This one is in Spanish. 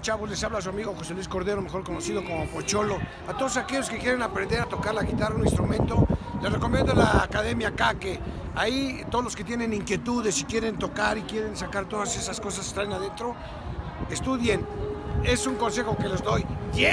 Chavos, les habla su amigo José Luis Cordero, mejor conocido como Pocholo. A todos aquellos que quieren aprender a tocar la guitarra, un instrumento, les recomiendo la Academia Caque. Ahí todos los que tienen inquietudes y quieren tocar y quieren sacar todas esas cosas que traen adentro, estudien. Es un consejo que les doy. ¡Yeah!